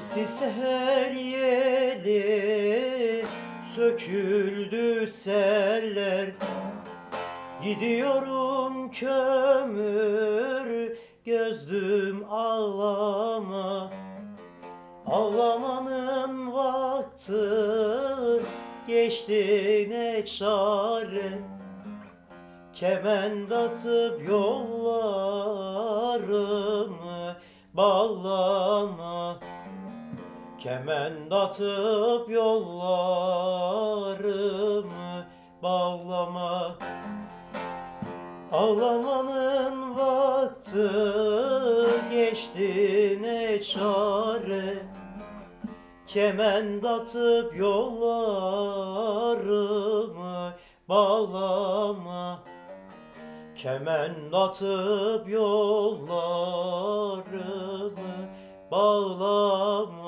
Esti seher yeli Söküldü seller. Gidiyorum kömür Gözlüm ağlama. Ağlamanın vakti Geçti ne çare. Kement atıp yollarımı bağlama Kement atıp yollarımı bağlama. Ağlamanın vakti geçti ne çare? Kement atıp yollarımı bağlama. Kement atıp yollarımı bağlama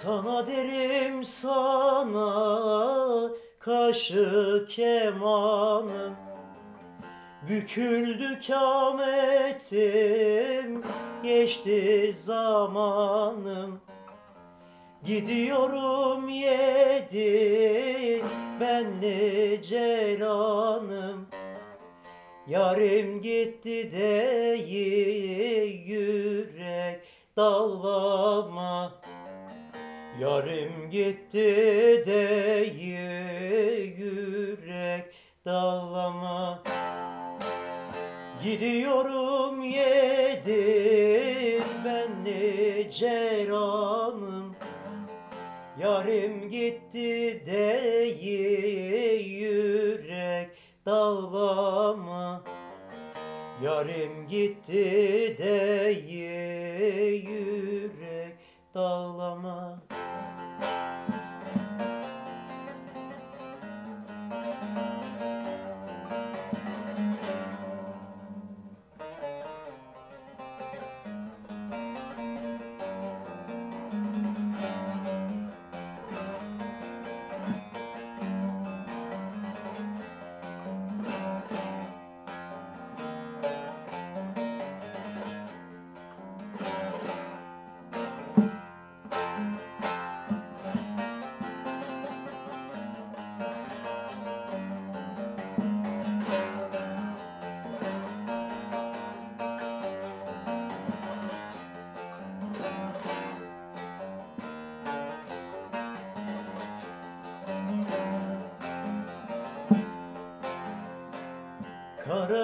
Sana derim sana kaşı kemanım. Büküldü kametim geçti zamanım. Gidiyorum yedi benli celanım Yarim gitti değil yürek dallama Yarim gitti değil yürek dallama Gidiyorum yedim benli ceranım Yarim gitti değil yürek dallama Yarim gitti değil yürek dallama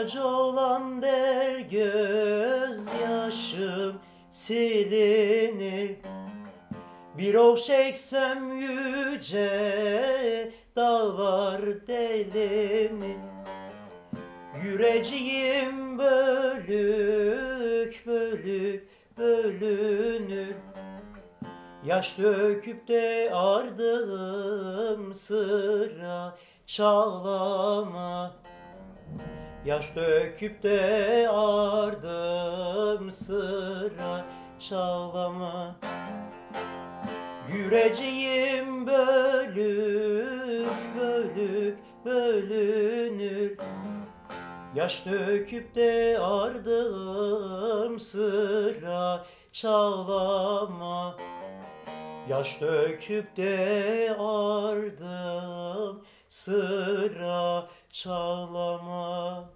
Karaca olan der gözyaşım silinir. Bir ov çeksem yüce dağlar delinir. Yüreceğim bölük bölük bölünür. Yaş döküp de ardım sıra çağlama Yaş döküp de ardım sıra çağlama Yüreceğim bölük bölük bölünür. Yaş döküp de ardım sıra çağlama Yaş döküp de ardım sıra çağlama